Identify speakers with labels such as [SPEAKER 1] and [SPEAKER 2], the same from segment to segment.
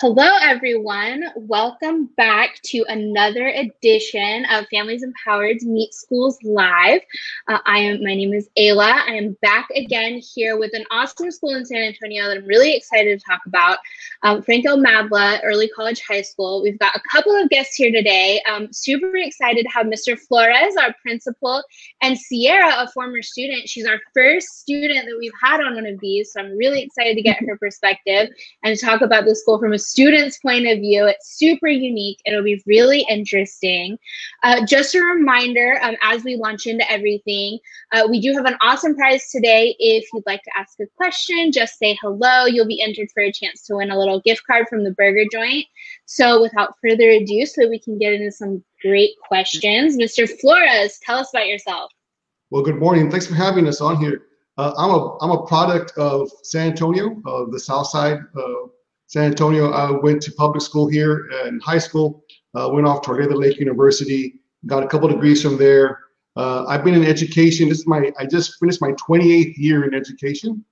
[SPEAKER 1] Hello, everyone. Welcome back to another edition of Families Empowered Meet Schools Live. Uh, I am. My name is Ayla. I am back again here with an awesome school in San Antonio that I'm really excited to talk about. Um, Frank L. Madla Early College High School. We've got a couple of guests here today. Um, super excited to have Mr. Flores, our principal, and Sierra, a former student. She's our first student that we've had on one of these, so I'm really excited to get her perspective and to talk about the school from a student's point of view. It's super unique. It'll be really interesting. Uh, just a reminder um, as we launch into everything, uh, we do have an awesome prize today. If you'd like to ask a question, just say hello. You'll be entered for a chance to win a little gift card from the burger joint. So without further ado, so we can get into some great questions, Mr. Flores, tell us about yourself.
[SPEAKER 2] Well, good morning. Thanks for having us on here. Uh, I'm a I'm a product of San Antonio, of the South Side uh, San Antonio. I went to public school here in high school, uh, went off to Our Lady of the Lake University, got a couple degrees from there. Uh, I've been in education. This is my, I just finished my 28th year in education.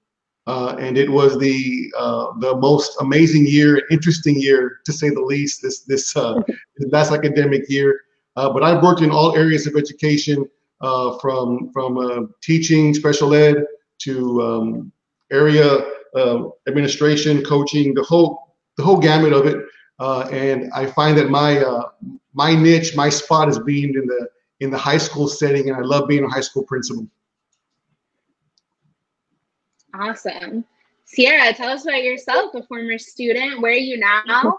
[SPEAKER 2] Uh, and it was the uh, the most amazing year, interesting year to say the least. This this uh, last academic year, uh, but I've worked in all areas of education, uh, from from uh, teaching, special ed, to um, area uh, administration, coaching, the whole the whole gamut of it. Uh, and I find that my uh, my niche, my spot is being in the in the high school setting, and I love being a high school principal.
[SPEAKER 1] Awesome. Sierra, tell us about yourself, a former student. Where are you now?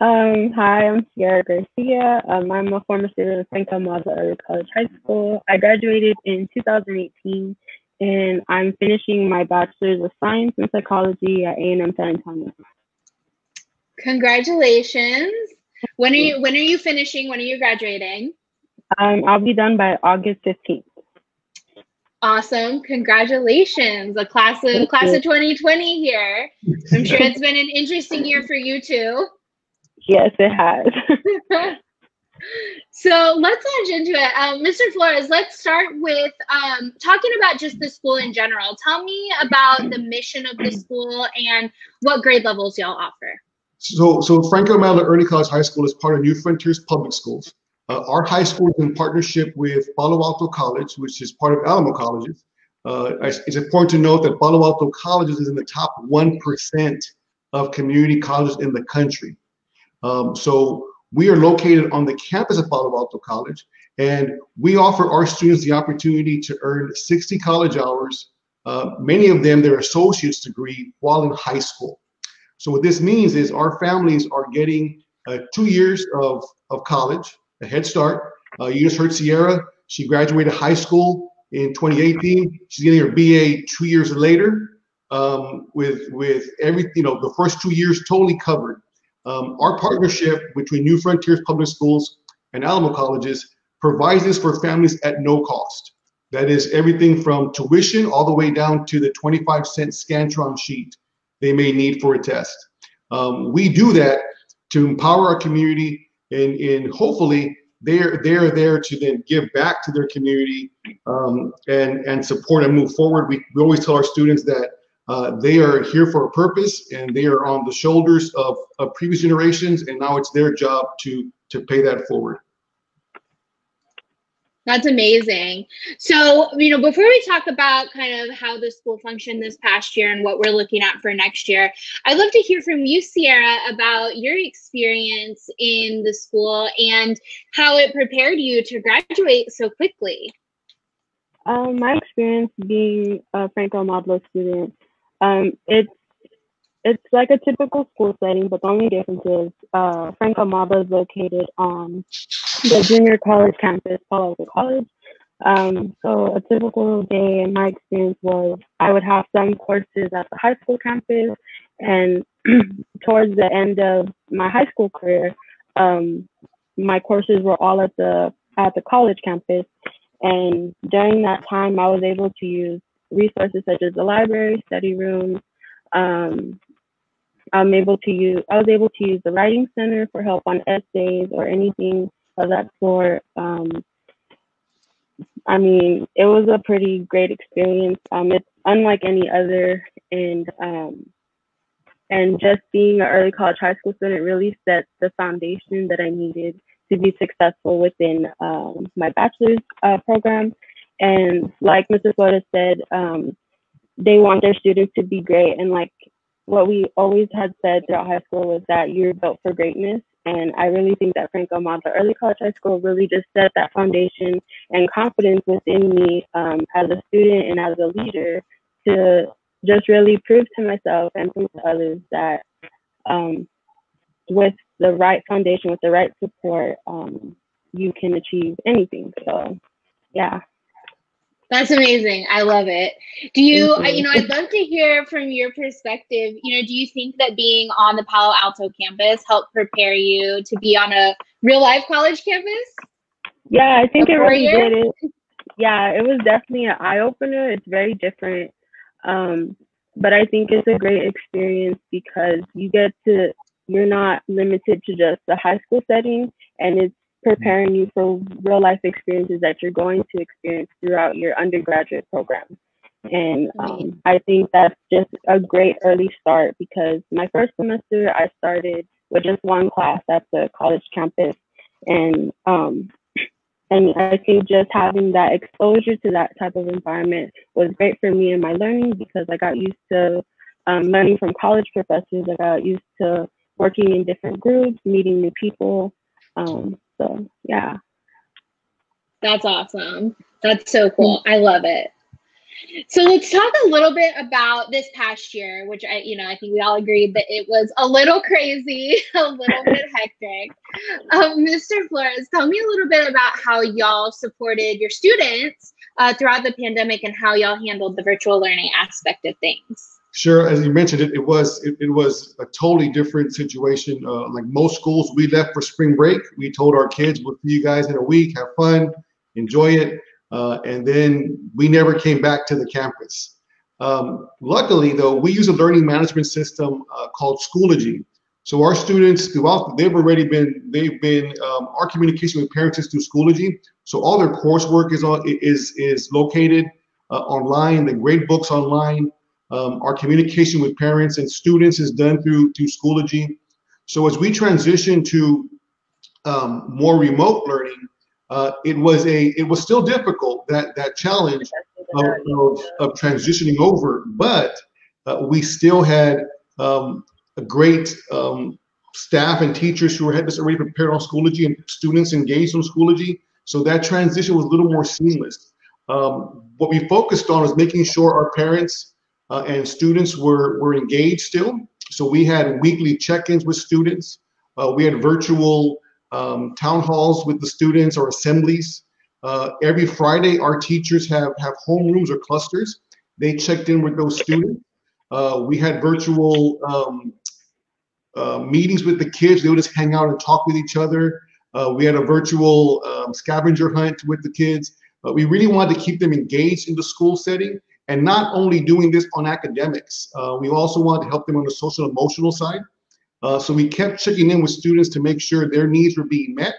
[SPEAKER 3] Um, hi, I'm Sierra Garcia. Um, I'm a former student of Frank L. Madla Early College High School. I graduated in 2018 and I'm finishing my bachelor's of science in psychology at A&M San Antonio.
[SPEAKER 1] Congratulations! When are you when are you finishing? When are you graduating?
[SPEAKER 3] Um, I'll be done by August 15th.
[SPEAKER 1] Awesome! Congratulations, a class of Thank class you. of 2020 here. I'm sure it's been an interesting year for you too.
[SPEAKER 3] Yes, it has.
[SPEAKER 1] So let's launch into it. Um, Mr. Flores, let's start with um, talking about just the school in general. Tell me about the mission of the school and what grade levels y'all offer.
[SPEAKER 2] So, so Frank L. Madla Early College High School is part of New Frontiers Public Schools. Uh, our high school is in partnership with Palo Alto College, which is part of Alamo Colleges. Uh, it's important to note that Palo Alto Colleges is in the top 1% of community colleges in the country. Um, so we are located on the campus of Palo Alto College, and we offer our students the opportunity to earn 60 college hours, uh, many of them their associate's degree while in high school. So what this means is our families are getting uh, two years of, of college, a head start. Uh, you just heard Sierra, she graduated high school in 2018. She's getting her BA two years later um, with, with every, you know, the first two years totally covered. Um, our partnership between New Frontiers Public Schools and Alamo Colleges provides this for families at no cost. That is everything from tuition all the way down to the 25 cent Scantron sheet they may need for a test. Um, we do that to empower our community and, and hopefully they're they're there to then give back to their community um, and and support and move forward. We, we always tell our students that uh, they are here for a purpose and they are on the shoulders of, of previous generations and now it's their job to to pay that forward
[SPEAKER 1] that's amazing. So, you know, before we talk about kind of how the school functioned this past year and what we're looking at for next year, I'd love to hear from you, Sierra, about your experience in the school and how it prepared you to graduate so quickly.
[SPEAKER 3] Um, my experience being a Frank L. Madla student um, it's it's like a typical school setting, but the only difference is uh, Frank L. Madla is located on the junior college campus, Palo Alto College. Um, so a typical day in my experience was I would have some courses at the high school campus, and towards the end of my high school career, um, my courses were all at the at the college campus. And during that time, I was able to use resources such as the library, study rooms. Um, I'm able to use, I was able to use the Writing Center for help on essays or anything of that sort. Um, I mean, it was a pretty great experience. Um, it's unlike any other, and um, and just being an early college high school student really set the foundation that I needed to be successful within um, my bachelor's uh, program. And like Mrs. Flores said, um, they want their students to be great. And like what we always had said throughout high school was that you're built for greatness. And I really think that Frank L. Madla Early College High School really just set that foundation and confidence within me um, as a student and as a leader to just really prove to myself and prove to others that um, with the right foundation, with the right support, um, you can achieve anything. So, yeah.
[SPEAKER 1] That's amazing. I love it. Do you, you. you know, I'd love to hear from your perspective. You know, do you think that being on the Palo Alto campus helped prepare you to be on a real life college campus?
[SPEAKER 3] Yeah, I think it really did. It, yeah, it was definitely an eye opener. It's very different. Um, but I think it's a great experience because you get to, you're not limited to just the high school setting and it's preparing you for real life experiences that you're going to experience throughout your undergraduate program. And um, I think that's just a great early start because my first semester I started with just one class at the college campus, and um, and I think just having that exposure to that type of environment was great for me and my learning because I got used to um, learning from college professors. I got used to working in different groups, meeting new people. Um, so yeah.
[SPEAKER 1] That's awesome. That's so cool. I love it. So let's talk a little bit about this past year, which I, you know, I think we all agreed that it was a little crazy, a little bit hectic. Um, Mr. Flores, tell me a little bit about how y'all supported your students uh, throughout the pandemic and how y'all handled the virtual learning aspect of things.
[SPEAKER 2] Sure, as you mentioned, it, it was it, it was a totally different situation. Uh, like most schools, we left for spring break. We told our kids, "We'll see you guys in a week. Have fun, enjoy it," uh, and then we never came back to the campus. Um, luckily, though, we use a learning management system uh, called Schoology. So our students throughout they've already been they've been um, our communication with parents is through Schoology. So all their coursework is on is is located uh, online. The grade books online. Um, our communication with parents and students is done through through Schoology. So as we transition to um, more remote learning, uh, it was a it was still difficult that that challenge of, of, of transitioning over, but uh, we still had um, a great um, staff and teachers who had this already prepared on Schoology and students engaged on Schoology. So that transition was a little more seamless. Um, what we focused on was making sure our parents uh, and students were, were engaged still. So we had weekly check-ins with students. Uh, we had virtual um, town halls with the students or assemblies. Uh, every Friday, our teachers have, have homerooms or clusters. They checked in with those students. Uh, we had virtual um, uh, meetings with the kids. They would just hang out and talk with each other. Uh, we had a virtual um, scavenger hunt with the kids. We really wanted to keep them engaged in the school setting and not only doing this on academics, uh, we also wanted to help them on the social emotional side. Uh, so we kept checking in with students to make sure their needs were being met.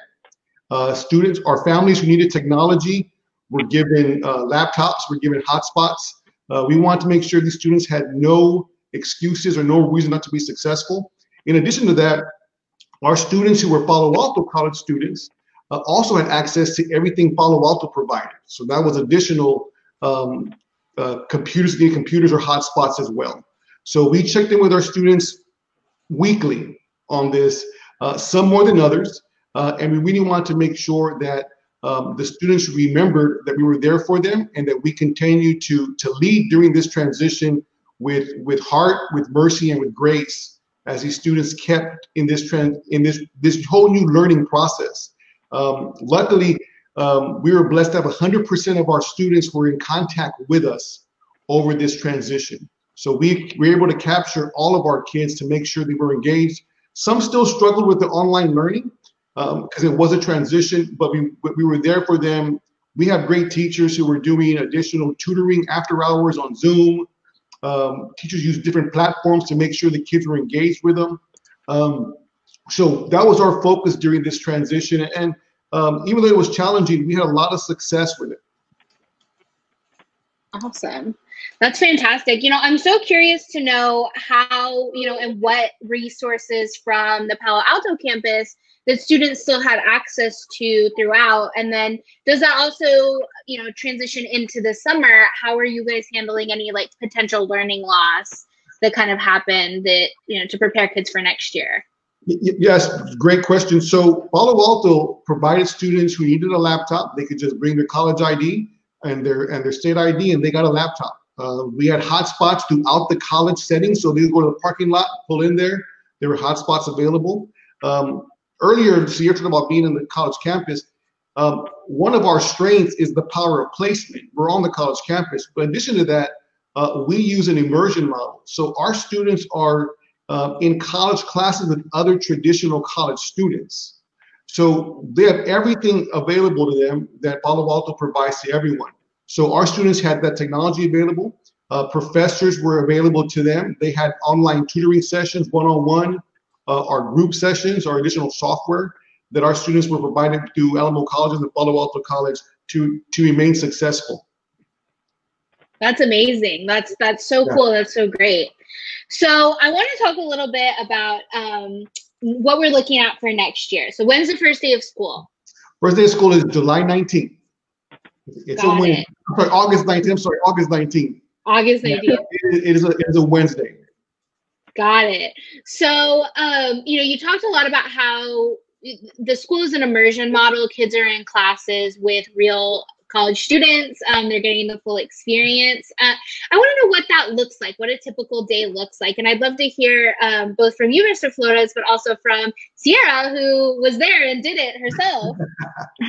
[SPEAKER 2] Uh, students or families who needed technology were given uh, laptops, were given hotspots. Uh, we want to make sure these students had no excuses or no reason not to be successful. In addition to that, our students who were Palo Alto College students uh, also had access to everything Palo Alto provided. So that was additional um, uh, computers, getting computers or hotspots as well. So we checked in with our students weekly on this, uh, some more than others, uh, and we really want to make sure that um, the students remembered that we were there for them and that we continue to to lead during this transition with with heart, with mercy, and with grace as these students kept in this trend in this this whole new learning process. Um, luckily, um, we were blessed to have 100% of our students were in contact with us over this transition. So we were able to capture all of our kids to make sure they were engaged. Some still struggled with the online learning because um, it was a transition, but we, we were there for them. We have great teachers who were doing additional tutoring after hours on Zoom. Um, teachers use different platforms to make sure the kids were engaged with them. Um, so that was our focus during this transition. And um, even though it was challenging, we had a lot of success with it.
[SPEAKER 1] Awesome. That's fantastic. You know, I'm so curious to know how, you know, and what resources from the Palo Alto campus that students still had access to throughout. And then does that also, you know, transition into the summer? How are you guys handling any like potential learning loss that kind of happened that, you know, to prepare kids for next year?
[SPEAKER 2] Yes, great question. So Palo Alto provided students who needed a laptop, they could just bring their college ID and their and their state ID, and they got a laptop. Uh, we had hotspots throughout the college setting, so they would go to the parking lot, pull in there. There were hotspots available. Um, earlier, so you're talking about being in the college campus. Um, one of our strengths is the power of placement. We're on the college campus, but in addition to that, uh, we use an immersion model. So our students are uh, in college classes with other traditional college students. So they have everything available to them that Palo Alto provides to everyone. So our students had that technology available. Uh, professors were available to them. They had online tutoring sessions, one-on-one, uh, our group sessions, our additional software that our students were provided through Alamo College and Palo Alto College to to remain successful.
[SPEAKER 1] That's amazing. That's that's so yeah. cool. That's so great. So I want to talk a little bit about um, what we're looking at for next year. So when's the first day of school?
[SPEAKER 2] First day of school is July 19th. It's Got a Wednesday. It. Sorry, August 19th. I'm sorry, August 19th.
[SPEAKER 1] August 19th. Yeah,
[SPEAKER 2] it, it, is a, it is a Wednesday.
[SPEAKER 1] Got it. So, um, you know, you talked a lot about how the school is an immersion model. Kids are in classes with real college students. Um, they're getting the full experience. Uh, I want to know what that looks like, what a typical day looks like. And I'd love to hear um, both from you, Mr. Flores, but also from Sierra, who was there and did it herself.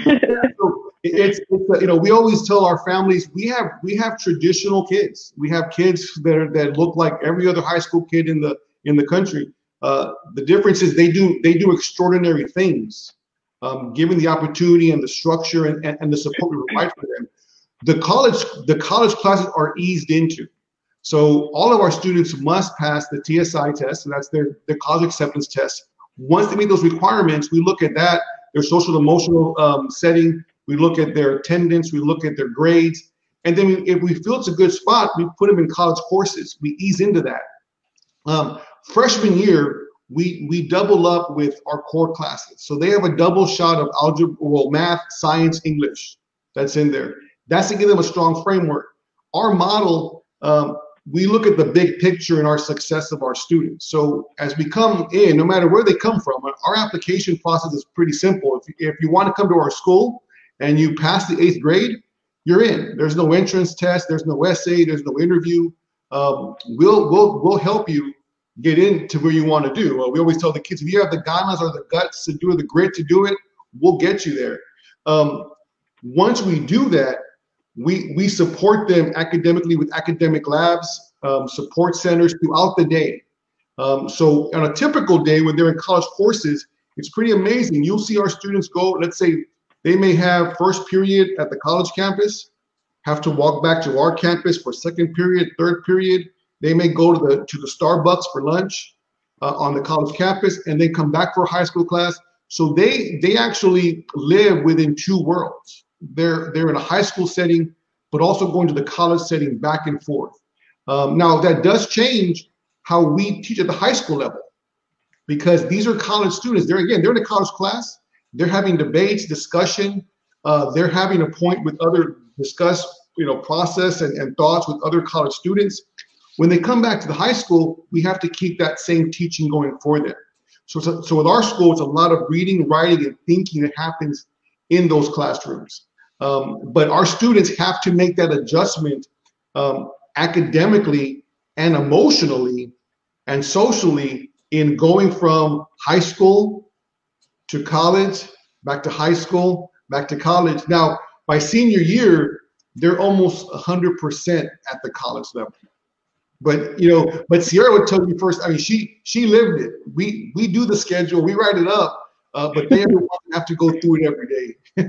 [SPEAKER 2] it's, it's you know we always tell our families we have we have traditional kids we have kids that are that look like every other high school kid in the in the country uh, the difference is they do they do extraordinary things um, given the opportunity and the structure and, and, and the support we provide for them, the college the college classes are eased into. So all of our students must pass the TSI test, and that's their, their college acceptance test. Once they meet those requirements, we look at that, their social emotional um, setting, we look at their attendance, we look at their grades, and then if we feel it's a good spot, we put them in college courses. We ease into that. Um, freshman year, we we double up with our core classes. So they have a double shot of algebra, well, math, science, English that's in there. That's to give them a strong framework. Our model, um, we look at the big picture and our success of our students. So as we come in, no matter where they come from, our application process is pretty simple. If, if you want to come to our school and you pass the eighth grade, you're in. There's no entrance test. There's no essay. There's no interview. Um, we'll we'll we'll help you get into where you want to do. Uh, we always tell the kids, if you have the guidelines or the guts to do it, the grit to do it, we'll get you there. Um, once we do that, we we support them academically with academic labs, um, support centers throughout the day. Um, so on a typical day when they're in college courses, it's pretty amazing. You'll see our students go. Let's say they may have first period at the college campus, have to walk back to our campus for second period, third period they may go to the to the Starbucks for lunch uh, on the college campus, and then come back for a high school class. So they they actually live within two worlds. They're they're in a high school setting, but also going to the college setting back and forth. Um, now that does change how we teach at the high school level, because these are college students. They're again they're in a college class. They're having debates, discussion. Uh, they're having a point with other discuss you know process and, and thoughts with other college students when they come back to the high school, we have to keep that same teaching going for them. So, so, so with our school, it's a lot of reading, writing, and thinking that happens in those classrooms. Um, but our students have to make that adjustment um, academically and emotionally and socially in going from high school to college, back to high school, back to college. Now, by senior year, they're almost 100% at the college level. But you know, but Sierra would tell you first. I mean, she she lived it. We we do the schedule, we write it up, uh, but they have to go through it every day.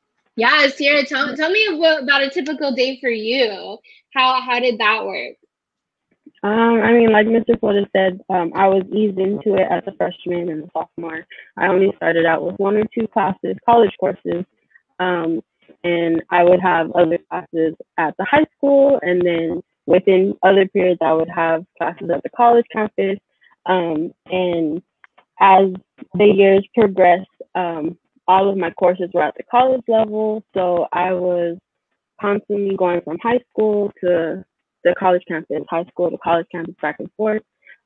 [SPEAKER 1] yeah, Sierra, tell tell me about a typical day for you. How how did that work?
[SPEAKER 3] Um, I mean, like Mr. Flores said, um, I was eased into it as a freshman and a sophomore. I only started out with one or two classes, college courses. Um, and I would have other classes at the high school, and then within other periods, I would have classes at the college campus. Um, and as the years progressed, um, all of my courses were at the college level, so I was constantly going from high school to the college campus, high school to college campus, back and forth.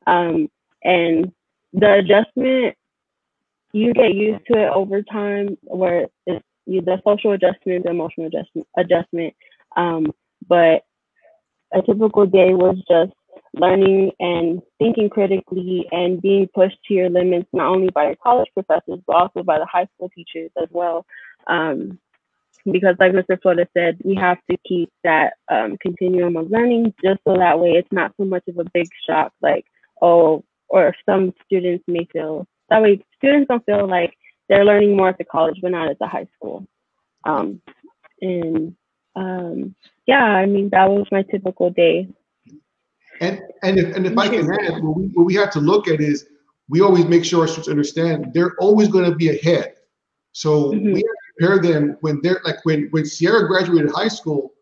[SPEAKER 3] Um, and the adjustment, you get used to it over time, where it's the social adjustment, the emotional adjustment, adjustment. But a typical day was just learning and thinking critically and being pushed to your limits, not only by your college professors, but also by the high school teachers as well. Um, because like Mr. Flores said, we have to keep that um, continuum of learning just so that way it's not so much of a big shock like, oh, or some students may feel, that way students don't feel like they're learning more at the college but not at the high school. Um, and um, yeah, I mean, that was my typical day.
[SPEAKER 2] And and if, and if I can add, what we, what we have to look at is we always make sure our students understand they're always going to be ahead. So mm-hmm. we have to prepare them when they're like when when Sierra graduated high school,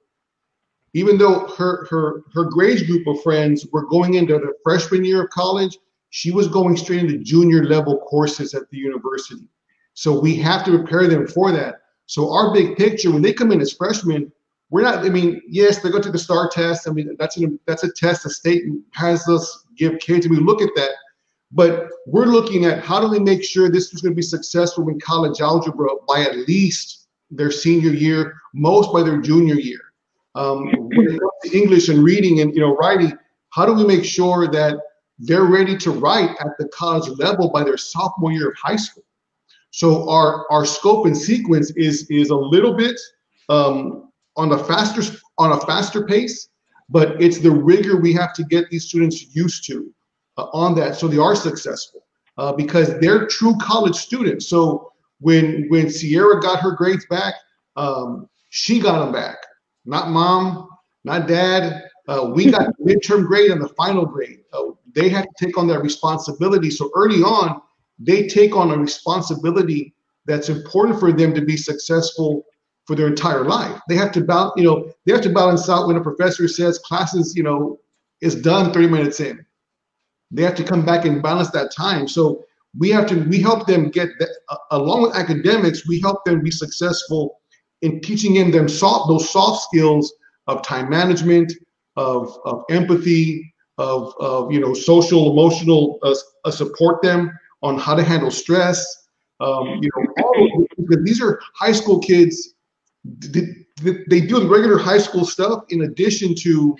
[SPEAKER 2] even though her her her grade group of friends were going into the freshman year of college, she was going straight into junior level courses at the university. So we have to prepare them for that. So our big picture, when they come in as freshmen, we're not. I mean, yes, they go to the STAAR test. I mean, that's an that's a test the state has us give kids, and we look at that. But we're looking at how do we make sure this is going to be successful in college algebra by at least their senior year, most by their junior year. Um, English and reading and you know writing, how do we make sure that they're ready to write at the college level by their sophomore year of high school? So our our scope and sequence is is a little bit um, on a faster on a faster pace, but it's the rigor we have to get these students used to uh, on that so they are successful uh, because they're true college students. So when when Sierra got her grades back, um, she got them back, not mom, not dad. Uh, we got the midterm grade and the final grade. Uh, they had to take on that responsibility. So early on, they take on a responsibility that's important for them to be successful for their entire life. They have to balance, you know, they have to balance out when a professor says classes, you know, is done 30 minutes in. They have to come back and balance that time. So we have to, we help them get that, uh, along with academics, we help them be successful in teaching in them soft, those soft skills of time management, of, of empathy, of, of, you know, social, emotional uh, uh, support them on how to handle stress. Um, you know, all because these are high school kids. They, they do the regular high school stuff in addition to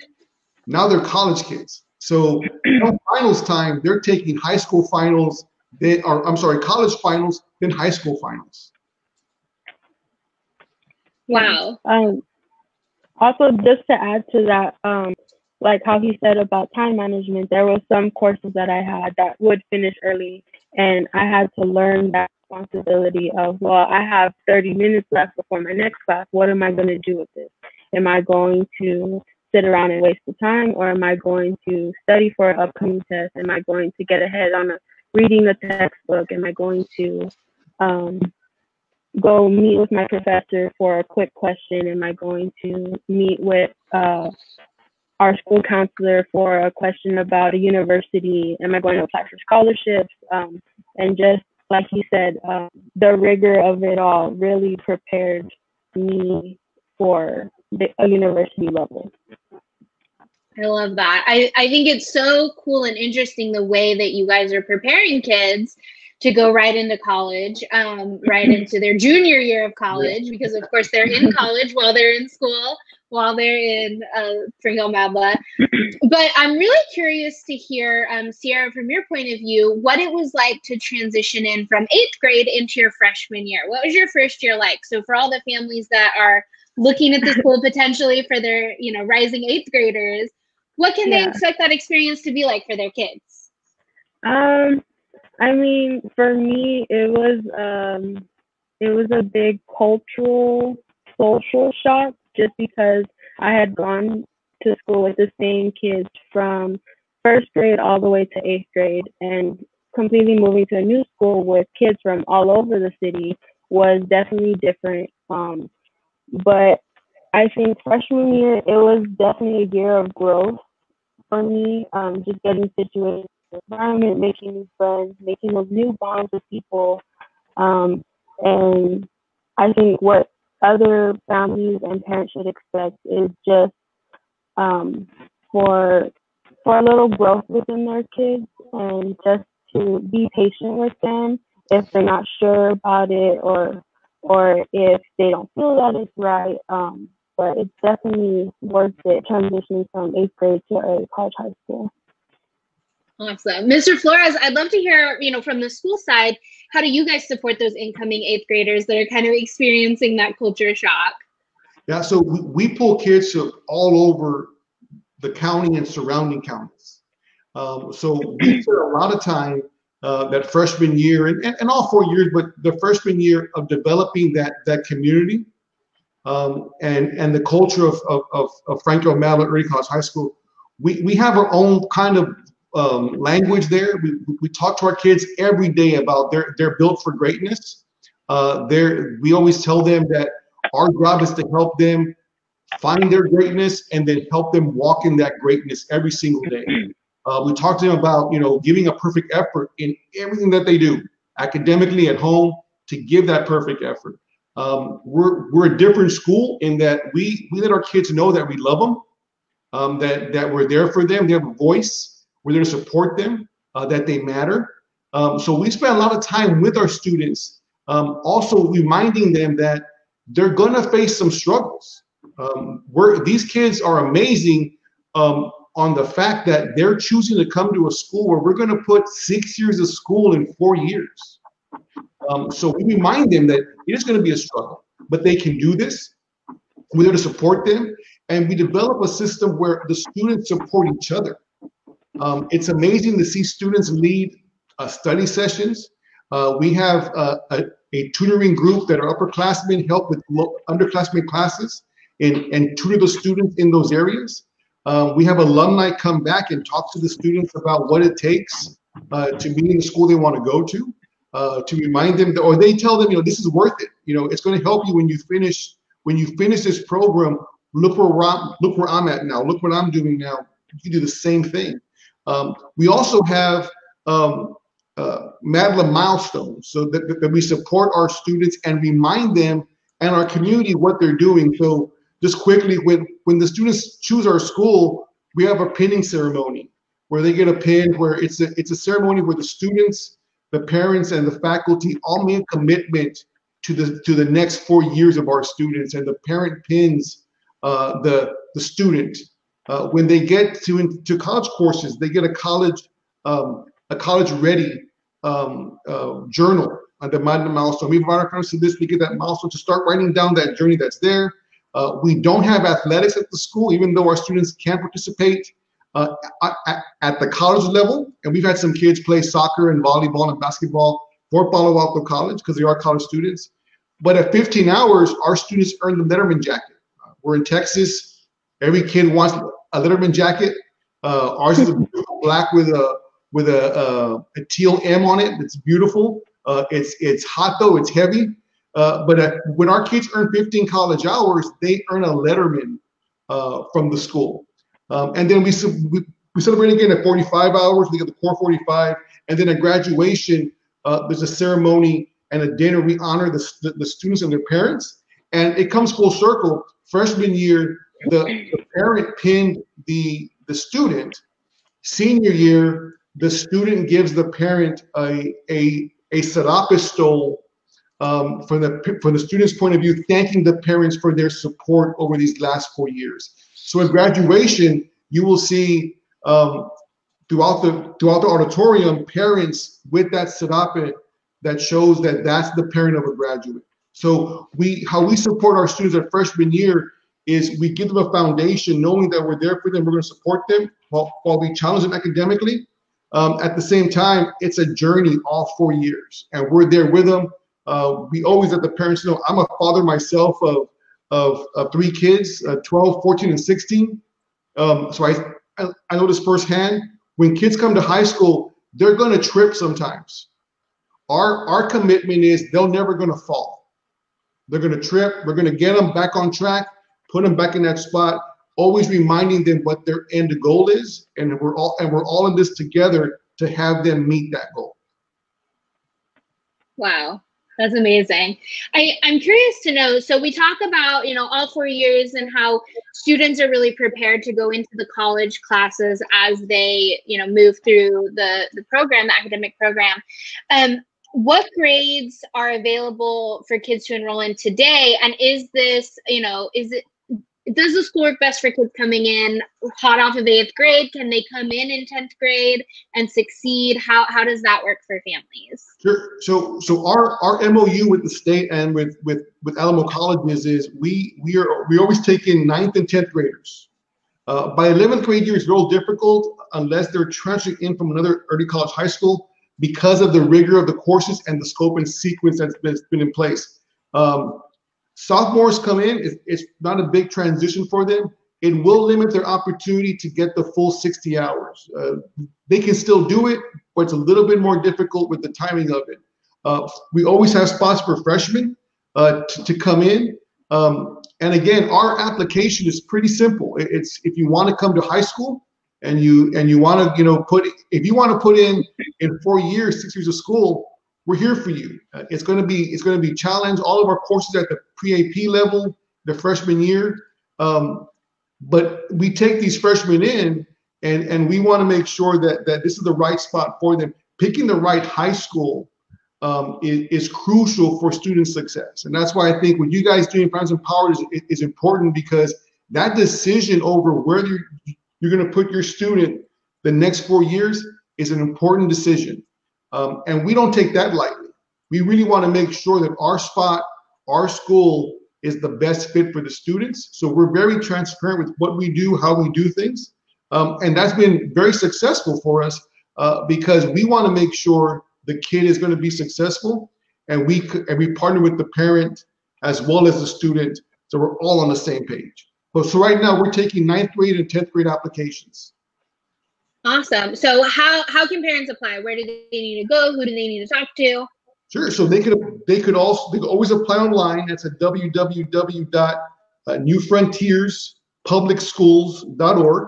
[SPEAKER 2] now they're college kids. So finals time, they're taking high school finals. They are, I'm sorry, college finals, then high school finals.
[SPEAKER 1] Wow.
[SPEAKER 3] Um, also, just to add to that, um, like how he said about time management, there were some courses that I had that would finish early and I had to learn that responsibility of, well, I have 30 minutes left before my next class. What am I going to do with this? Am I going to sit around and waste the time, or am I going to study for an upcoming test? Am I going to get ahead on a, reading the textbook? Am I going to um, go meet with my professor for a quick question? Am I going to meet with uh, our school counselor for a question about a university. Am I going to apply for scholarships? Um, and just like you said, uh, the rigor of it all really prepared me for the, a university level.
[SPEAKER 1] I love that. I, I think it's so cool and interesting the way that you guys are preparing kids to go right into college, um, right into their junior year of college, because of course they're in college while they're in school while they're in uh, Frank L. Madla. but I'm really curious to hear, um, Sierra, from your point of view, what it was like to transition in from eighth grade into your freshman year. What was your first year like? So for all the families that are looking at the school potentially for their, you know, rising eighth graders, what can yeah. they expect that experience to be like for their kids?
[SPEAKER 3] Um, I mean, for me, it was um, it was a big cultural, social shock just because I had gone to school with the same kids from first grade all the way to eighth grade and completely moving to a new school with kids from all over the city was definitely different. Um, but I think freshman year, it was definitely a year of growth for me. Um, just getting situated in the environment, making new friends, making those new bonds with people. Um, and I think what other families and parents should expect is just um, for for a little growth within their kids and just to be patient with them if they're not sure about it or or if they don't feel that it's right. Um, but it's definitely worth it transitioning from eighth grade to early college high school.
[SPEAKER 1] Awesome. Mr. Flores, I'd love to hear, you know, from the school side, how do you guys support those incoming eighth graders that are kind of experiencing that culture shock?
[SPEAKER 2] Yeah, so we, we pull kids from all over the county and surrounding counties. Um, so we spend a lot of time uh, that freshman year and, and, and, all four years, but the freshman year of developing that that community um, and and the culture of of, of, of Frank L. Madla Early College High School. We, we have our own kind of um, language there. We, we talk to our kids every day about they're they're built for greatness. Uh, they're, we always tell them that our job is to help them find their greatness and then help them walk in that greatness every single day. Uh, we talk to them about you know giving a perfect effort in everything that they do, academically at home, to give that perfect effort. Um, we're we're a different school in that we we let our kids know that we love them, um, that that we're there for them. They have a voice. We're there to support them. Uh, that they matter. Um, so we spend a lot of time with our students, um, also reminding them that they're gonna face some struggles. Um, we're these kids are amazing um, on the fact that they're choosing to come to a school where we're going to put six years of school in four years. Um, so we remind them that it is going to be a struggle, but they can do this. We're there to support them, and we develop a system where the students support each other. Um, it's amazing to see students lead uh, study sessions. Uh, we have uh, a, a, tutoring group that our upperclassmen help with underclassmen classes and, and tutor the students in those areas. Um, we have alumni come back and talk to the students about what it takes uh, to be in the school they want to go to, uh, to remind them that, or they tell them, you know, this is worth it. You know, it's going to help you when you finish when you finish this program. Look where I'm, look where I'm at now. Look what I'm doing now. You do the same thing. Um, we also have um, uh, milestones so that, that we support our students and remind them and our community what they're doing. So just quickly, when when the students choose our school, we have a pinning ceremony where they get a pin. Where it's a it's a ceremony where the students, the parents, and the faculty all make a commitment to the to the next four years of our students, and the parent pins uh, the the student. Uh, when they get to to college courses, they get a college um, a college ready um, uh, journal on the milestone. We invite our parents to this. They get that milestone to start writing down that journey that's there uh, we don't have athletics at the school, even though our students can participate uh, at, at, the college level. And we've had some kids play soccer and volleyball and basketball for Palo Alto College because they are college students. But at 15 hours, our students earn the Letterman jacket. Uh, we're in Texas. Every kid wants a Letterman jacket. Uh, ours is black with a with a, a, a, teal M on it. It's beautiful. Uh, it's it's hot though. It's heavy. Uh, but uh, when our kids earn 15 college hours, they earn a letterman uh, from the school. Um, and then we, we, we, celebrate again at 45 hours, we get the core 45. And then at graduation, uh, there's a ceremony and a dinner. We honor the, the, the, students and their parents. And it comes full circle. Freshman year, the, the parent pinned the, the student. Senior year, the student gives the parent a, a, a serape stole um, from the from the student's point of view, thanking the parents for their support over these last four years. So at graduation, you will see um, throughout the throughout the auditorium parents with that serape that shows that that's the parent of a graduate. So we how we support our students at freshman year is we give them a foundation, knowing that we're there for them, we're going to support them while, while we challenge them academically. Um, at the same time, it's a journey all four years, and we're there with them uh, we always let the parents know I'm a father myself of, of, of three kids, uh, 12, 14, and 16. Um, so I, I, I know this firsthand. When kids come to high school, they're going to trip sometimes. Our, our commitment is they're never going to fall. they're going to trip. We're going to get them back on track, put them back in that spot, always reminding them what their end goal is, and we're all and we're all in this together to have them meet that goal.
[SPEAKER 1] Wow. That's amazing. I, I'm curious to know. So we talk about, you know, all four years and how students are really prepared to go into the college classes as they, you know, move through the, the program, the academic program. Um, what grades are available for kids to enroll in today? And is this, you know, is it does the school work best for kids coming in hot off of eighth grade? Can they come in in 10th grade and succeed? How, how does that work for families?
[SPEAKER 2] Sure. So, so our, our MOU with the state and with, with, with Alamo colleges is we, we are, we always take in ninth and 10th graders. Uh, by 11th grade year, it's real difficult unless they're transferring in from another early college high school because of the rigor of the courses and the scope and sequence that's been, been in place. Um, sophomores come in, it's, it's not a big transition for them. It will limit their opportunity to get the full 60 hours. Uh, they can still do it, but it's a little bit more difficult with the timing of it. Uh, we always have spots for freshmen uh, to, to, come in. Um, and again, our application is pretty simple. It's if you want to come to high school and you and you want to, you know, put if you want to put in in four years, six years of school, we're here for you. Uh, it's going to be it's going to be challenged. All of our courses at the pre-AP level, the freshman year. Um, but we take these freshmen in, and and we want to make sure that that this is the right spot for them. Picking the right high school um, is, is, crucial for student success, and that's why I think what you guys doing Friends Empowered is, is important because that decision over whether you're, you're going to put your student the next four years is an important decision. Um, and we don't take that lightly. We really want to make sure that our spot, our school is the best fit for the students. So we're very transparent with what we do, how we do things. Um, and that's been very successful for us uh, because we want to make sure the kid is going to be successful and we and we partner with the parent as well as the student so we're all on the same page. But so right now we're taking ninth grade and 10th grade applications.
[SPEAKER 1] Awesome. So how how can parents apply? Where do they need to go? Who do they need to talk to?
[SPEAKER 2] Sure. So they could they could also they could always apply online. That's at www.newfrontierspublicschools.org.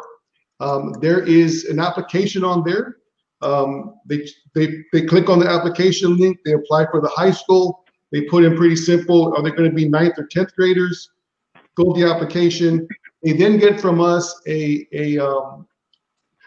[SPEAKER 2] Um, there is an application on there. Um, they, they they click on the application link. They apply for the high school. They put in pretty simple. Are they going to be ninth or tenth graders? Go to the application. They then get from us a a um,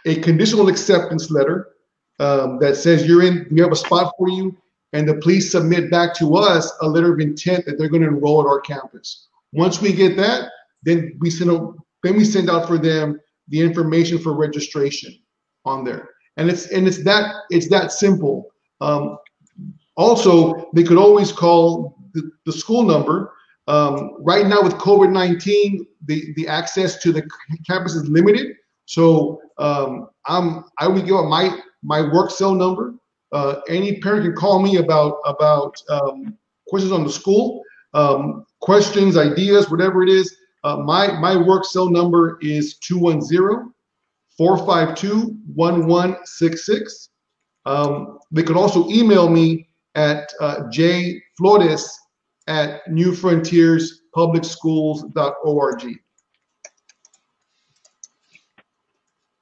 [SPEAKER 2] a conditional acceptance letter um, that says you're in, we have a spot for you, and the police submit back to us a letter of intent that they're going to enroll at our campus. Once we get that, then we send a, then we send out for them the information for registration on there, and it's and it's that it's that simple. Um, also, they could always call the, the school number. Um, right now, with COVID 19, the, the access to the campus is limited. So um, I'm I would give up my my work cell number. Uh, any parent can call me about about um, questions on the school, um, questions, ideas, whatever it is. Uh, my my work cell number is 210-452-1166. Um, they could also email me at uh, jflores at newfrontierspublicschools.org.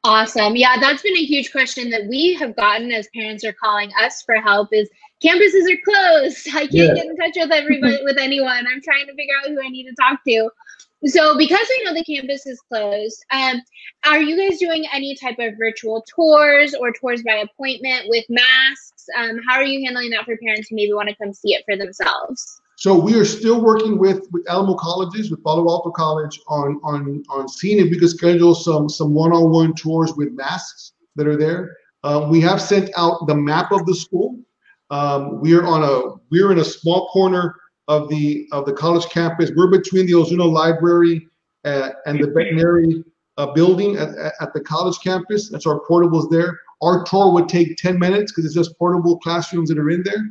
[SPEAKER 1] Awesome. Yeah, that's been a huge question that we have gotten as parents are calling us for help is campuses are closed. I can't yeah. get in touch with everybody with anyone. I'm trying to figure out who I need to talk to. So because we know the campus is closed, um, are you guys doing any type of virtual tours or tours by appointment with masks? Um, how are you handling that for parents who maybe want to come see it for themselves?
[SPEAKER 2] So we are still working with, with Alamo colleges, with Palo Alto College on, on, on seeing if we could schedule some, some one-on-one tours with masks that are there. Um, we have sent out the map of the school. Um, we are on a, we're in a small corner of the, of the college campus. We're between the Ozuna Library uh, and the veterinary uh, building at, at the college campus. That's our portables there. Our tour would take 10 minutes because it's just portable classrooms that are in there.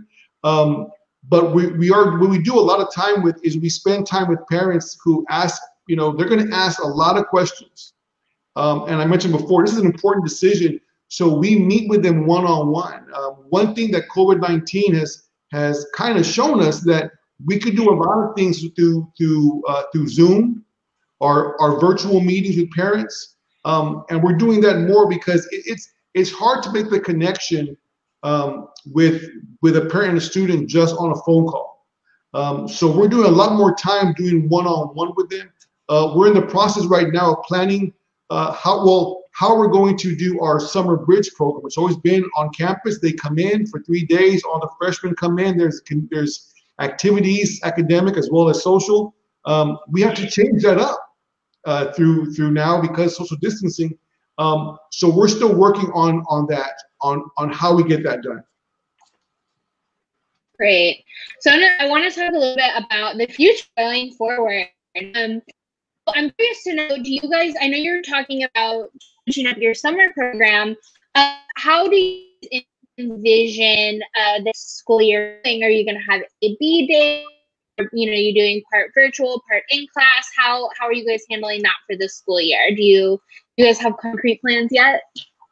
[SPEAKER 2] Um, but we, we are what we do a lot of time with is we spend time with parents who ask you know they're going to ask a lot of questions. Um, and i mentioned before this is an important decision. So we meet with them one-on-one. Um, one thing that covid-19 has has kind of shown us that we could do a lot of things through through uh, through Zoom, or our virtual meetings with parents, um, and we're doing that more because it, it's it's hard to make the connection um, with with a parent and a student just on a phone call. Um, so we're doing a lot more time doing one-on-one with them. Uh, we're in the process right now of planning uh, how well how we're going to do our summer bridge program. It's always been on campus. They come in for three days. All the freshmen come in. There's there's activities, academic as well as social. Um, we have to change that up uh, through through now because social distancing. Um, so we're still working on on that on on how we get that done.
[SPEAKER 1] Great. So I want to talk a little bit about the future going forward. Um, I'm curious to know, do you guys, I know you're talking about finishing up your summer program. Uh, how do you envision uh, this school year thing? Are you going to have a B day? You know, you're doing part virtual, part in class. How how are you guys handling that for this school year? Do you do you guys have concrete plans yet?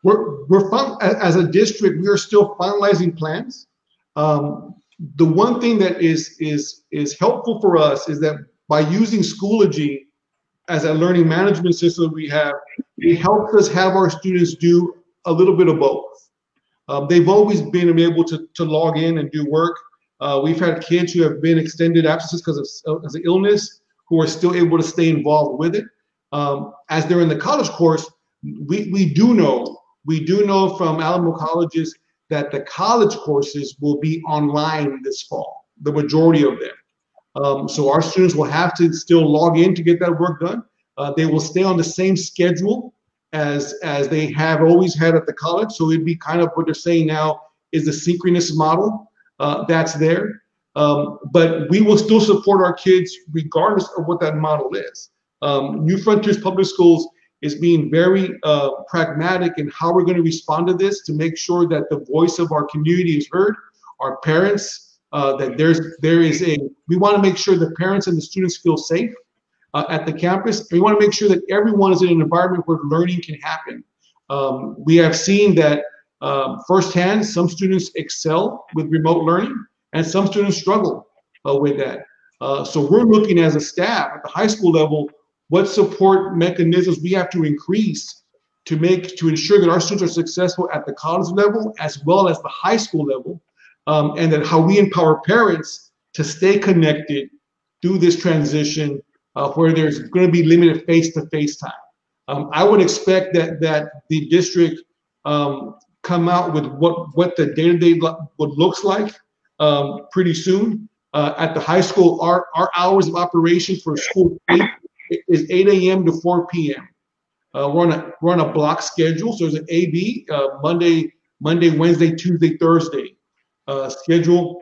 [SPEAKER 2] We're we're fun, as a district. We are still finalizing plans. Um, the one thing that is is is helpful for us is that by using Schoology as a learning management system we have, it helps us have our students do a little bit of both. Um, they've always been able to, to log in and do work. Uh, we've had kids who have been extended absences because of, of illness who are still able to stay involved with it. Um, as they're in the college course, we, we do know, we do know from Alamo colleges that the college courses will be online this fall, the majority of them. Um, so our students will have to still log in to get that work done. Uh, they will stay on the same schedule as as they have always had at the college. So it'd be kind of what they're saying now is the synchronous model uh, that's there. Um, but we will still support our kids regardless of what that model is. Um, New Frontiers Public Schools is being very uh, pragmatic in how we're going to respond to this to make sure that the voice of our community is heard. Our parents, uh, that there's there is a we want to make sure the parents and the students feel safe uh, at the campus. We want to make sure that everyone is in an environment where learning can happen. Um, we have seen that um, firsthand, some students excel with remote learning, and some students struggle uh, with that. Uh, so we're looking as a staff at the high school level, what support mechanisms we have to increase to make to ensure that our students are successful at the college level as well as the high school level um, and then how we empower parents to stay connected through this transition uh, where there's going to be limited face-to-face time. Um, I would expect that that the district um, come out with what what the day-to-day what looks like um, pretty soon. Uh, at the high school, our our hours of operation for school is 8 a.m. to 4 p.m. Uh, we're on a we're on a block schedule, so there's an AB uh, Monday, Monday, Wednesday, Tuesday, Thursday uh, schedule.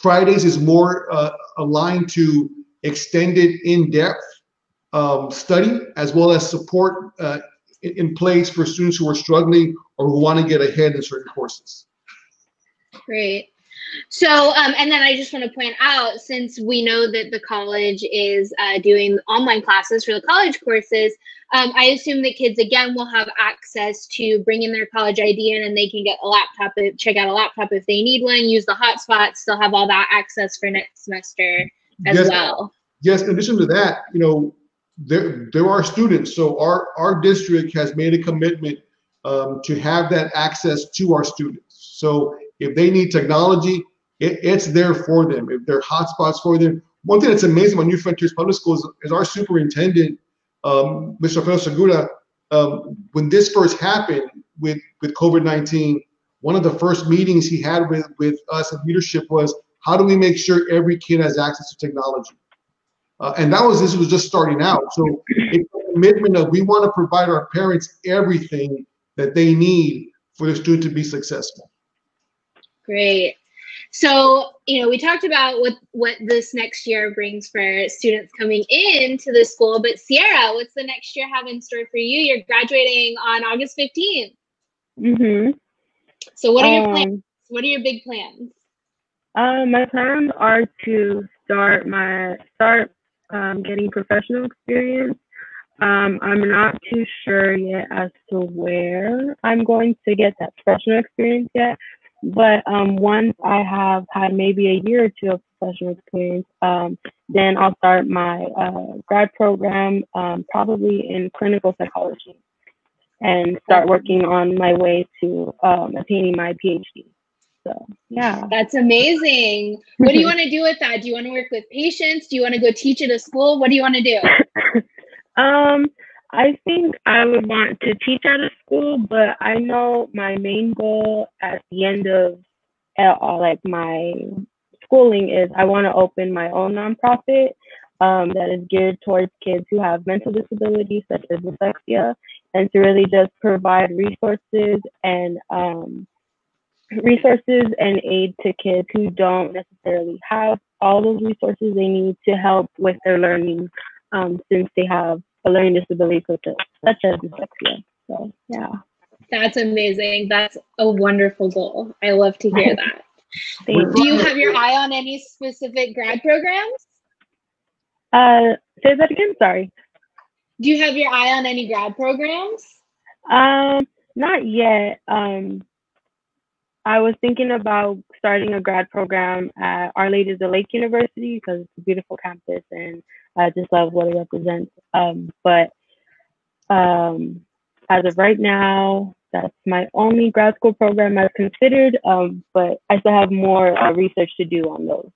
[SPEAKER 2] Fridays is more uh, aligned to extended in-depth um, study as well as support uh, in place for students who are struggling or who want to get ahead in certain courses.
[SPEAKER 1] Great. So, um, and then I just want to point out, since we know that the college is uh, doing online classes for the college courses, um, I assume that kids again will have access to bring in their college ID in, and they can get a laptop, uh, check out a laptop if they need one, use the hotspot, still have all that access for next semester as
[SPEAKER 2] yes,
[SPEAKER 1] well.
[SPEAKER 2] Yes. In addition to that, you know, there there are students. So our our district has made a commitment um, to have that access to our students. So if they need technology, it, it's there for them. If there are hotspots for them. One thing that's amazing about New Frontiers Public Schools is our superintendent, um, Mr. Alfredo Segura, um, when this first happened with, with COVID-19, one of the first meetings he had with, with us and leadership was, how do we make sure every kid has access to technology? Uh, and that was, this was just starting out. So it's a commitment of we want to provide our parents everything that they need for the student to be successful.
[SPEAKER 1] Great. So, you know, we talked about what what this next year brings for students coming into the school, but Sierra, what's the next year have in store for you? You're graduating on August 15th.
[SPEAKER 3] Mhm.
[SPEAKER 1] So, what are your plans? Um, what are your big plans?
[SPEAKER 3] Uh, my plans are to start my start um, getting professional experience. Um, I'm not too sure yet as to where I'm going to get that professional experience yet, but um, once I have had maybe a year or two of professional experience. Um, then I'll start my uh, grad program um, probably in clinical psychology and start working on my way to um, attaining my PhD. So, yeah.
[SPEAKER 1] That's amazing. What do you want to do with that? Do you want to work with patients? Do you want to go teach at a school? What do you want to do?
[SPEAKER 3] um, I think I would want to teach out of school, but I know my main goal at the end of all like my schooling is I want to open my own nonprofit um, that is geared towards kids who have mental disabilities such as dyslexia, and to really just provide resources and um, resources and aid to kids who don't necessarily have all those resources they need to help with their learning um, since they have a learning disability such as, such as dyslexia. So, yeah.
[SPEAKER 1] That's amazing. That's a wonderful goal. I love to hear that. Do you have your eye on any specific grad programs?
[SPEAKER 3] Uh, say that again. Sorry.
[SPEAKER 1] Do you have your eye on any grad programs?
[SPEAKER 3] Um, not yet. Um, I was thinking about starting a grad program at Our Lady of the Lake University because it's a beautiful campus and I just love what it represents. Um, but um, as of right now, that's my only grad school program I've considered, um, but I still have more uh, research to do on those.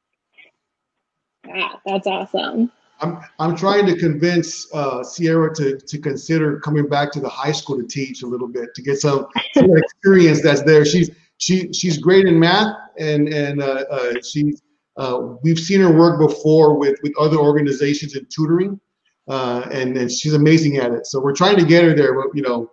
[SPEAKER 1] Wow, that's awesome.
[SPEAKER 2] I'm, I'm trying to convince uh, Sierra to, to consider coming back to the high school to teach a little bit to get some, some experience that's there. She's she she's great in math and and uh, uh, she's uh, we've seen her work before with with other organizations in tutoring, uh, and and she's amazing at it. So we're trying to get her there, but you know,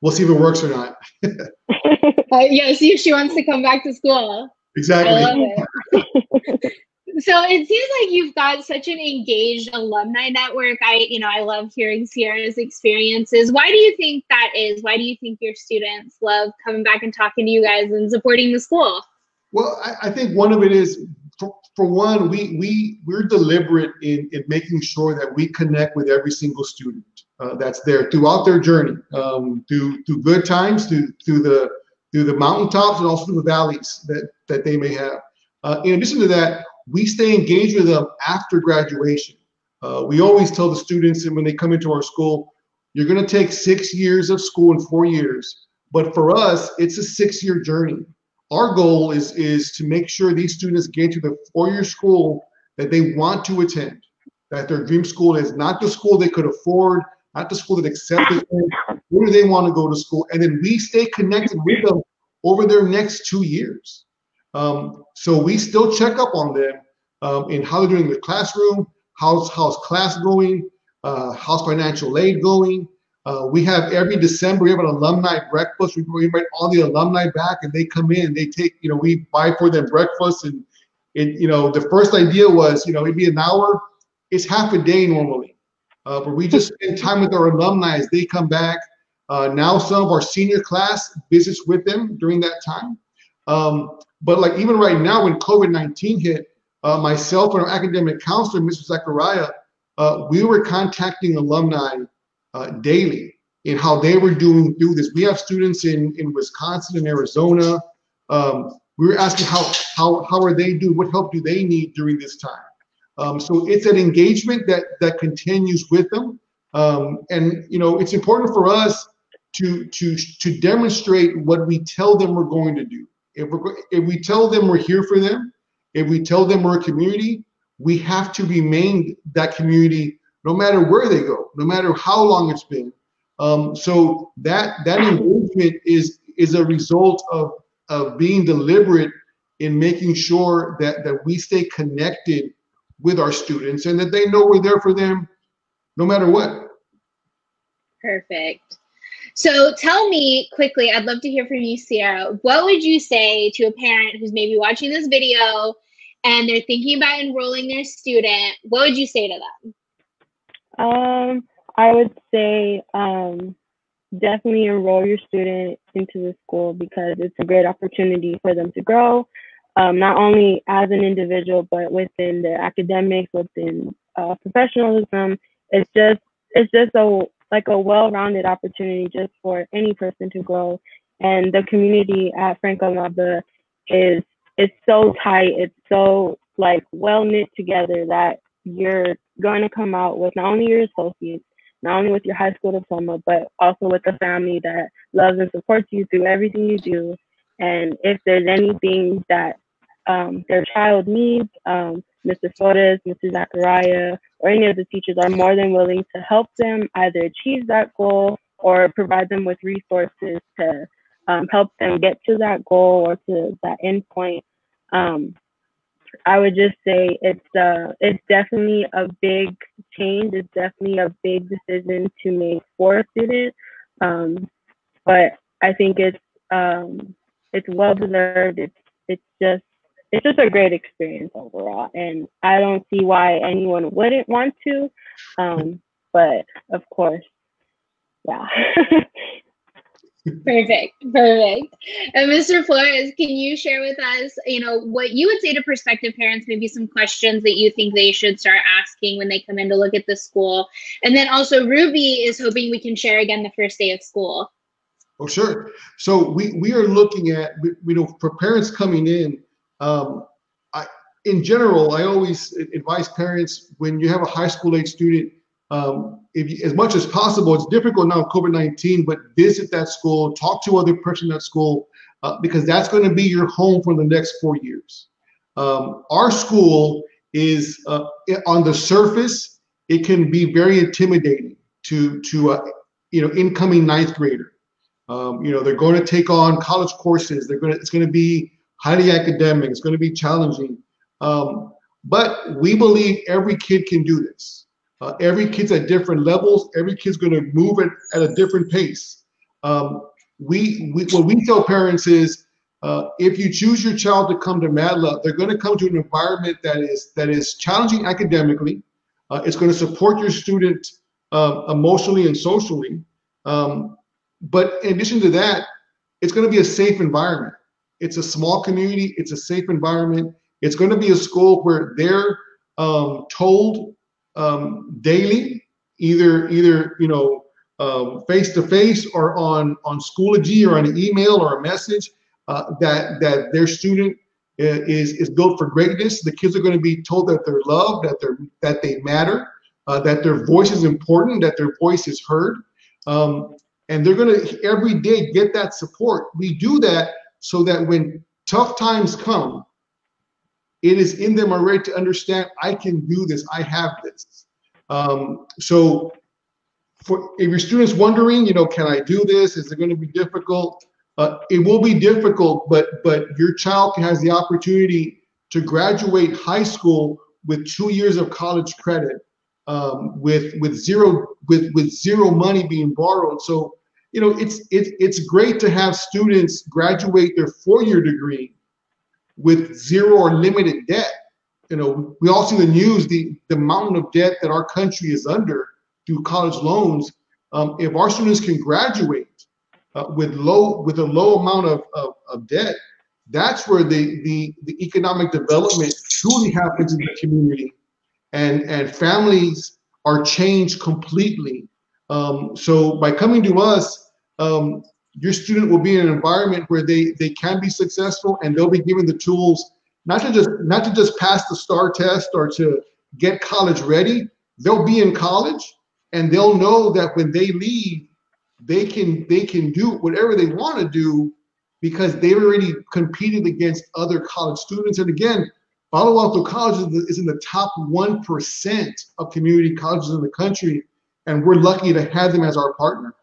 [SPEAKER 2] we'll see if it works or not.
[SPEAKER 1] uh, yeah, see if she wants to come back to school.
[SPEAKER 2] Exactly.
[SPEAKER 1] so it seems like you've got such an engaged alumni network. I, you know, I love hearing Sierra's experiences. Why do you think that is? Why do you think your students love coming back and talking to you guys and supporting the school?
[SPEAKER 2] Well, I, I think one of it is for, for one, we we we're deliberate in in making sure that we connect with every single student uh, that's there throughout their journey, um, through through good times, through through the through the mountaintops, and also through the valleys that that they may have. Uh, in addition to that, we stay engaged with them after graduation. Uh, we always tell the students and when they come into our school, you're going to take six years of school in four years. But for us, it's a six-year journey. Our goal is, is to make sure these students get to the four-year school that they want to attend, that their dream school is not the school they could afford, not the school that accepted them. Where do they want to go to school? And then we stay connected with them over their next two years. Um, so we still check up on them um, in how they're doing in the classroom, how's how's class going, uh, how's financial aid going. Uh, we have every December we have an alumni breakfast. We, invite all the alumni back, and they come in. They take you know we buy for them breakfast, and it you know the first idea was you know it'd be an hour. It's half a day normally, uh, but we just spend time with our alumni as they come back. Uh, now some of our senior class visits with them during that time. Um, but like even right now, when COVID 19 hit, uh, myself and our academic counselor, Mr. Zachariah, uh, we were contacting alumni uh, daily in how they were doing through this. We have students in, in Wisconsin and Arizona. Um, we were asking how, how, how are they doing? What help do they need during this time? Um, so it's an engagement that, that continues with them. Um, and, you know, it's important for us to, to, to demonstrate what we tell them we're going to do. If, if we tell them we're here for them, if we tell them we're a community, we have to remain that community no matter where they go, no matter how long it's been. Um, so that that engagement is is a result of of being deliberate in making sure that that we stay connected with our students and that they know we're there for them no matter what.
[SPEAKER 1] Perfect. So tell me quickly, I'd love to hear from you, Sierra. What would you say to a parent who's maybe watching this video and they're thinking about enrolling their student? What would you say to them?
[SPEAKER 3] Um, I would say um, definitely enroll your student into the school because it's a great opportunity for them to grow, um, not only as an individual but within their academics, within uh, professionalism. It's just it's just a like a well-rounded opportunity just for any person to grow. And the community at Frank L. Madla is it's so tight. It's so like well knit together that you're going to come out with not only your associates, not only with your high school diploma, but also with a family that loves and supports you through everything you do. And if there's anything that um, their child needs, um, Mr. Flores, Mr. Zachariah, or any of the teachers are more than willing to help them either achieve that goal or provide them with resources to um, help them get to that goal or to that end point. Um, I would just say it's uh, it's definitely a big change. It's definitely a big decision to make for a student, um, but I think it's um, it's well deserved. It's it's just it's just a great experience overall, and I don't see why anyone wouldn't want to. Um, but of course, yeah.
[SPEAKER 1] Perfect, perfect. And Mr. Flores, can you share with us, you know, what you would say to prospective parents, maybe some questions that you think they should start asking when they come in to look at the school? And then also Ruby is hoping we can share again the first day of school.
[SPEAKER 2] Oh, sure. So we, we are looking at, you know, for parents coming in, um, I, in general, I always advise parents when you have a high school age student, um, if you, as much as possible, it's difficult now COVID-19, but visit that school, talk to other person at school, uh, because that's going to be your home for the next four years. Um, our school is uh, on the surface, it can be very intimidating to to uh, you know incoming ninth grader. Um, you know they're going to take on college courses. They're going to it's going to be highly academic. It's going to be challenging. Um, but we believe every kid can do this. Uh, every kid's at different levels. Every kid's going to move at, at a different pace. Um, we, we what we tell parents is uh, if you choose your child to come to Love, they're going to come to an environment that is that is challenging academically. Uh, it's going to support your student uh, emotionally and socially. Um, but in addition to that, it's going to be a safe environment. It's a small community. It's a safe environment. It's going to be a school where they're um, told um, daily, either either you know face to face or on on Schoology or on an email or a message uh, that that their student is is built for greatness. The kids are going to be told that they're loved, that they're that they matter, uh, that their voice is important, that their voice is heard, um, and they're going to every day get that support. We do that so that when tough times come, it is in them already to understand I can do this, I have this. Um, so for if your students wondering, you know, can I do this? Is it going to be difficult? Uh, it will be difficult, but but your child has the opportunity to graduate high school with two years of college credit, um, with with zero with with zero money being borrowed. So you know, it's it's it's great to have students graduate their four-year degree with zero or limited debt. You know, we all see the news, the, the mountain of debt that our country is under through college loans. Um, if our students can graduate uh, with low with a low amount of, of, of, debt, that's where the, the, the economic development truly happens in the community and, and families are changed completely. Um, so by coming to us, um, your student will be in an environment where they they can be successful and they'll be given the tools not to just not to just pass the STAAR test or to get college ready. They'll be in college and they'll know that when they leave they can they can do whatever they want to do because they've already competed against other college students. And again Palo Alto College is in the top 1% of community colleges in the country and we're lucky to have them as our partner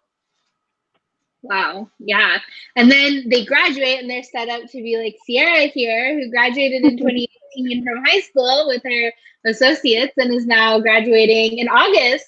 [SPEAKER 1] Wow. Yeah. And then they graduate and they're set up to be like Sierra here, who graduated in 2018 from high school with her associates and is now graduating in August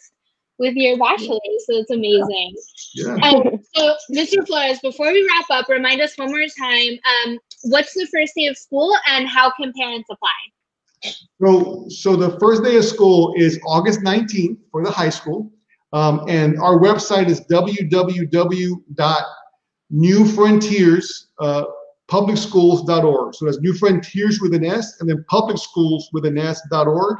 [SPEAKER 1] with your bachelor's. So it's amazing. Yeah. Um, so, Mr. Flores, before we wrap up, remind us one more time um, what's the first day of school and how can parents apply?
[SPEAKER 2] So, so the first day of school is August 19th for the high school. Um, and our website is www.newfrontierspublicschools.org. Uh, so that's New Frontiers with an S and then public schools with an S.org.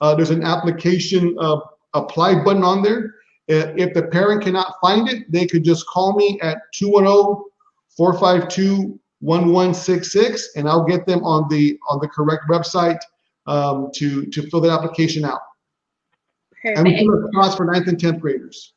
[SPEAKER 2] Uh, there's an application uh, apply button on there. Uh, if the parent cannot find it, they could just call me at 210 452 1166 and I'll get them on the on the correct website. um, to, to fill that application out.
[SPEAKER 1] Perfect.
[SPEAKER 2] And we do have spots for ninth and 10th graders.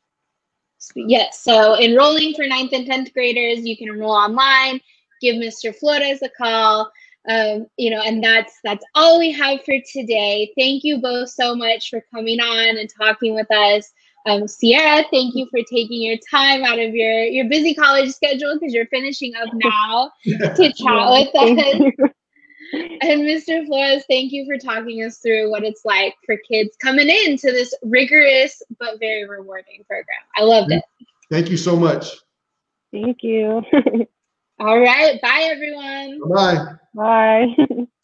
[SPEAKER 1] Yes, so enrolling for ninth and 10th graders, you can enroll online, give Mr. Flores a call. Um, you know, and that's that's all we have for today. Thank you both so much for coming on and talking with us. Um, Sierra, thank you for taking your time out of your your busy college schedule because you're finishing up now to chat with us.
[SPEAKER 3] You.
[SPEAKER 1] And Mr. Flores, thank you for talking us through what it's like for kids coming into this rigorous but very rewarding program. I loved it.
[SPEAKER 2] Thank you so much.
[SPEAKER 3] Thank you.
[SPEAKER 1] All right. Bye, everyone.
[SPEAKER 2] Bye.
[SPEAKER 3] Bye.